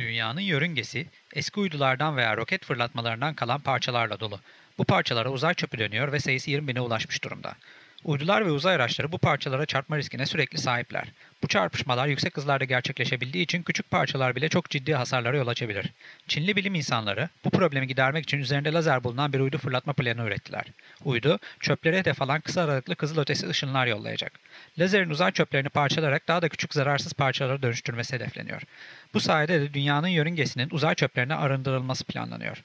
Dünyanın yörüngesi eski uydulardan veya roket fırlatmalarından kalan parçalarla dolu. Bu parçalara uzay çöpü dönüyor ve sayısı 20 bine ulaşmış durumda. Uydular ve uzay araçları bu parçalara çarpma riskine sürekli sahipler. Bu çarpışmalar yüksek hızlarda gerçekleşebildiği için küçük parçalar bile çok ciddi hasarlara yol açabilir. Çinli bilim insanları bu problemi gidermek için üzerinde lazer bulunan bir uydu fırlatma planı ürettiler. Uydu, çöplere hedef alan kısa aralıklı kızıl ötesi ışınlar yollayacak. Lazerin uzay çöplerini parçalayarak daha da küçük zararsız parçalara dönüştürmesi hedefleniyor. Bu sayede de dünyanın yörüngesinin uzay çöplerine arındırılması planlanıyor.